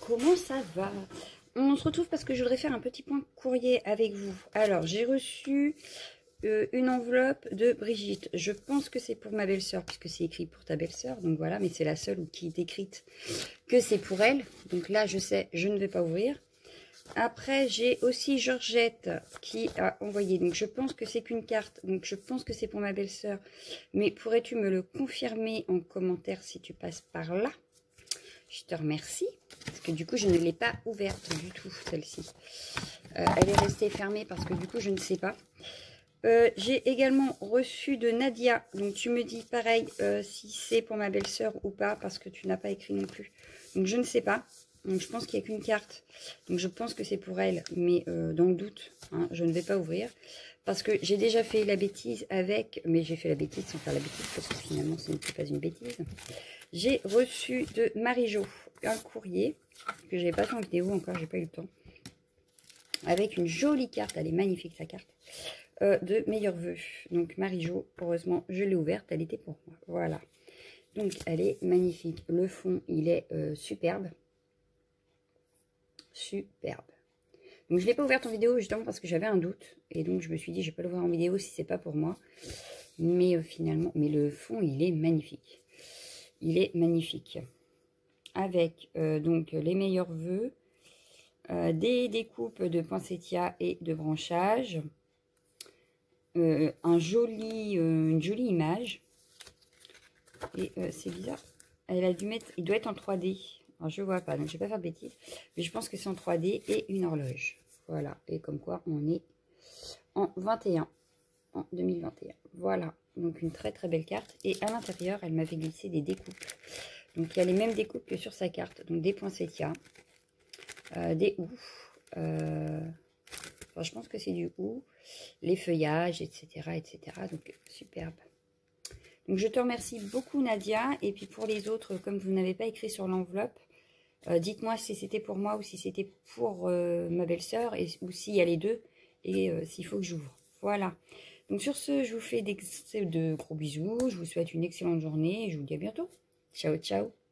comment ça va? On se retrouve parce que je voudrais faire un petit point courrier avec vous. Alors, j'ai reçu euh, une enveloppe de Brigitte. Je pense que c'est pour ma belle-sœur, puisque c'est écrit pour ta belle-sœur. Donc voilà, mais c'est la seule qui est écrite que c'est pour elle. Donc là, je sais, je ne vais pas ouvrir. Après, j'ai aussi Georgette qui a envoyé. Donc, je pense que c'est qu'une carte. Donc, je pense que c'est pour ma belle-sœur. Mais pourrais-tu me le confirmer en commentaire si tu passes par là? Je te remercie. Parce que du coup, je ne l'ai pas ouverte du tout, celle-ci. Euh, elle est restée fermée parce que du coup, je ne sais pas. Euh, j'ai également reçu de Nadia. Donc, tu me dis pareil euh, si c'est pour ma belle-sœur ou pas parce que tu n'as pas écrit non plus. Donc, je ne sais pas. Donc je pense qu'il n'y a qu'une carte. Donc je pense que c'est pour elle. Mais euh, dans le doute, hein, je ne vais pas ouvrir. Parce que j'ai déjà fait la bêtise avec... Mais j'ai fait la bêtise sans faire la bêtise. Parce que finalement, ce n'était pas une bêtise. J'ai reçu de Marie-Jo un courrier. Que je n'avais pas fait en vidéo encore. J'ai pas eu le temps. Avec une jolie carte. Elle est magnifique sa carte. Euh, de meilleurs vœux. Donc Marie-Jo, heureusement, je l'ai ouverte. Elle était pour moi. Voilà. Donc elle est magnifique. Le fond, il est euh, superbe superbe. Donc je ne l'ai pas ouverte en vidéo justement parce que j'avais un doute. Et donc je me suis dit, je vais pas l'ouvrir en vidéo si c'est pas pour moi. Mais euh, finalement, mais le fond, il est magnifique. Il est magnifique. Avec euh, donc les meilleurs vœux, euh, des découpes de poinsettia et de branchage. un joli, une jolie image. Et c'est bizarre. Elle a dû mettre, il doit être en 3D. Alors, je vois pas, donc je vais pas faire de bêtises. Mais je pense que c'est en 3D et une horloge. Voilà. Et comme quoi, on est en 21. En 2021. Voilà. Donc, une très très belle carte. Et à l'intérieur, elle m'avait glissé des découpes. Donc, il y a les mêmes découpes que sur sa carte. Donc, des poinsettias. Euh, des houes. Euh, je pense que c'est du hou. Les feuillages, etc. etc. Donc, superbe. Donc, je te remercie beaucoup, Nadia. Et puis, pour les autres, comme vous n'avez pas écrit sur l'enveloppe, euh, dites-moi si c'était pour moi ou si c'était pour euh, ma belle-sœur ou s'il y a les deux et euh, s'il faut que j'ouvre. Voilà. Donc, sur ce, je vous fais de gros bisous. Je vous souhaite une excellente journée et je vous dis à bientôt. Ciao, ciao.